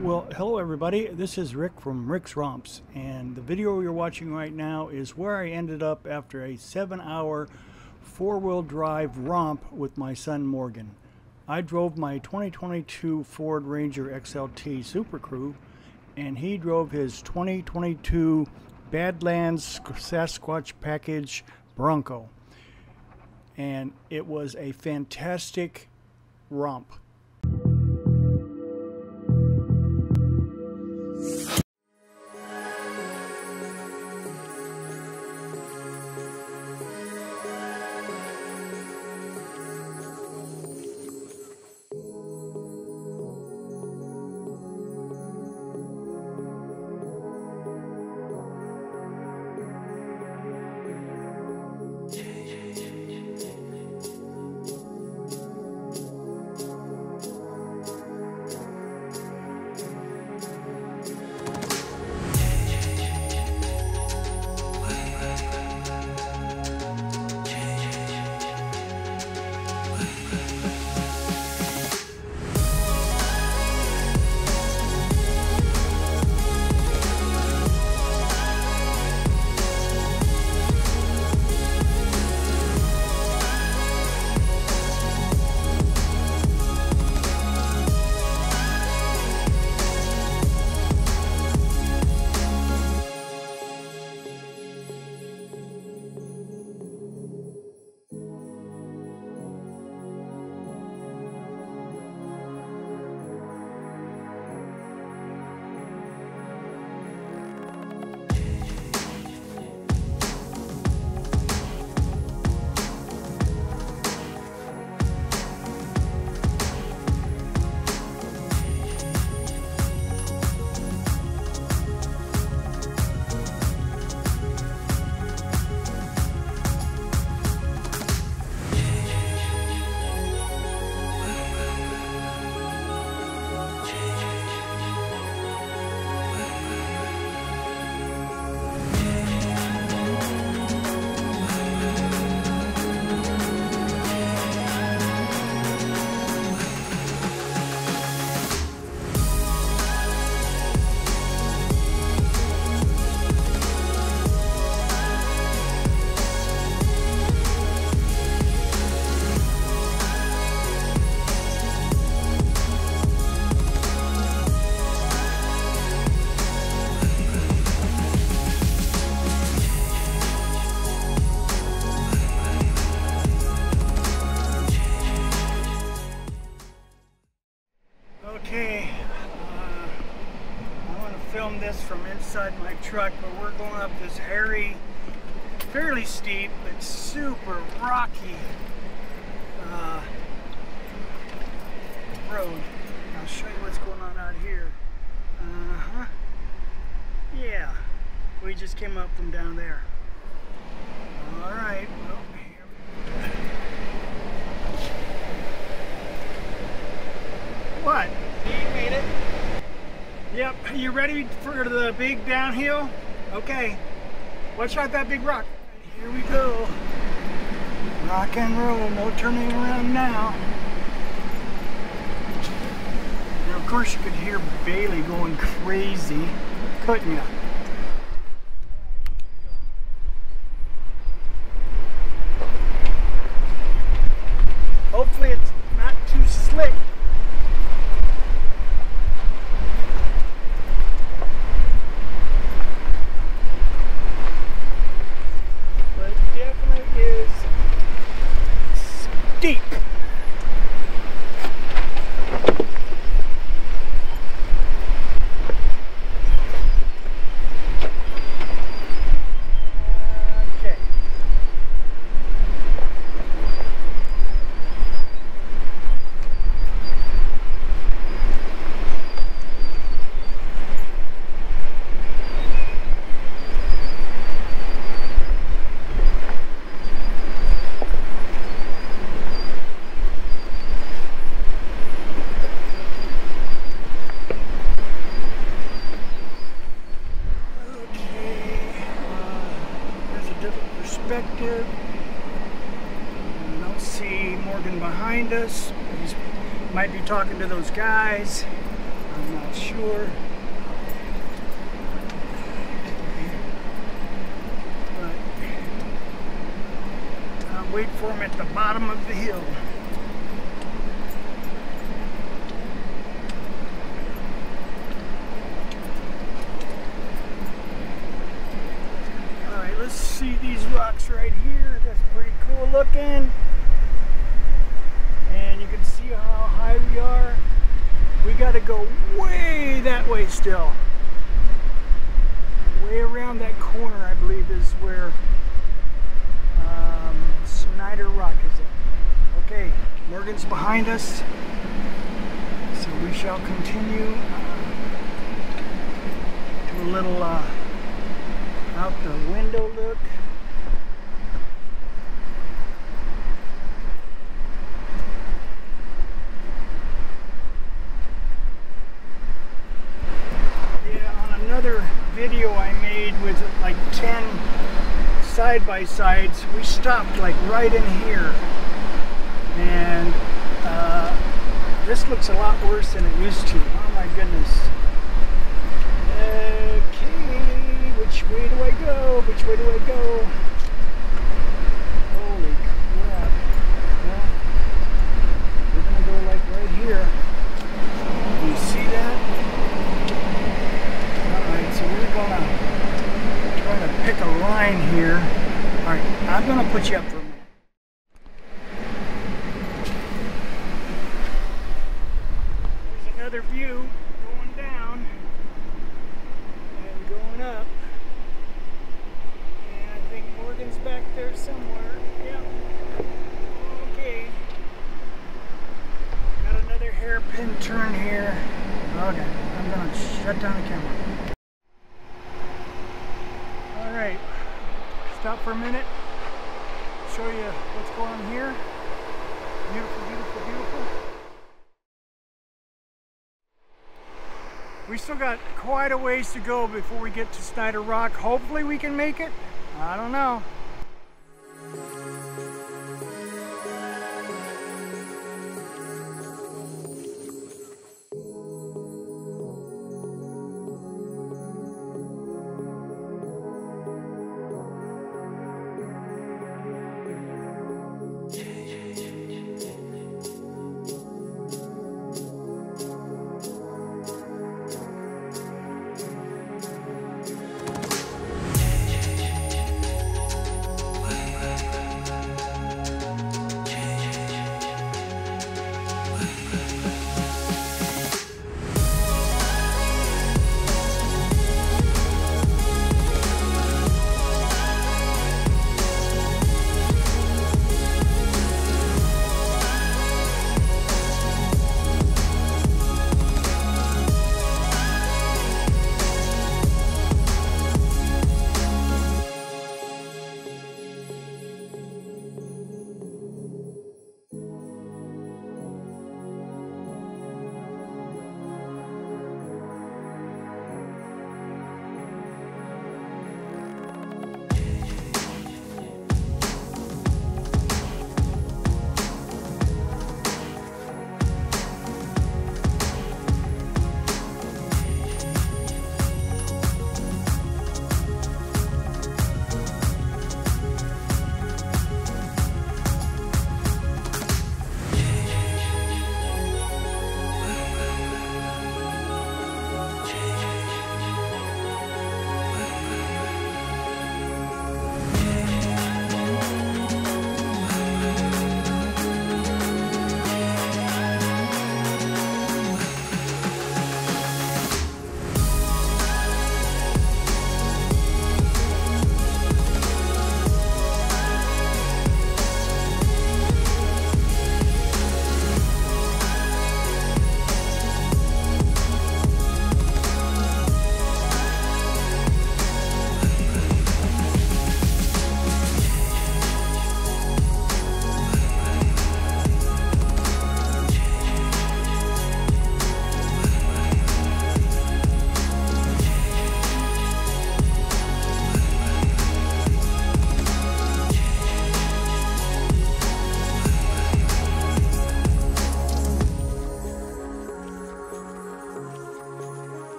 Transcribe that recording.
Well, hello everybody. This is Rick from Rick's Romps, and the video you're watching right now is where I ended up after a seven-hour four-wheel drive romp with my son Morgan. I drove my 2022 Ford Ranger XLT Super Crew, and he drove his 2022 Badlands Sasquatch Package Bronco. And it was a fantastic romp. Inside my truck, but we're going up this hairy, fairly steep, but super rocky uh, road. I'll show you what's going on out here. Uh-huh. Yeah, we just came up from down there. All right, well, here. What? You made it. Yep, you ready for the big downhill? Okay. Watch out that big rock. Here we go. Rock and roll, no turning around now. And of course you could hear Bailey going crazy, couldn't you? Hopefully it's not too slick. but it definitely is steep. Okay. Okay, uh, there's a different perspective. I don't see Morgan behind us. He might be talking to those guys. I'm not sure. But I'll wait for him at the bottom of the hill. Alright, let's see these rocks right here. That's pretty cool looking. And you can see how we are. We got to go way that way still. Way around that corner, I believe, is where um, Snyder Rock is at. Okay, Morgan's behind us. So we shall continue uh, to a little uh, out the window look. Yeah, on another video I made with like 10 side by sides, we stopped like right in here. And uh, this looks a lot worse than it used to. Oh my goodness. Okay, which way do I go? Which way do I go? Holy crap. Well, we're gonna go like right here. You see that? Alright, so we're gonna try to pick a line here. Alright, I'm gonna put you up for a minute. There's another view going down and going up. And I think Morgan's back there somewhere. Yep. Okay. Got another hairpin turn here. Okay, I'm gonna shut down the camera. Alright, stop for a minute. Show you what's going on here. Beautiful, beautiful, beautiful. We still got quite a ways to go before we get to Snyder Rock. Hopefully we can make it. I don't know.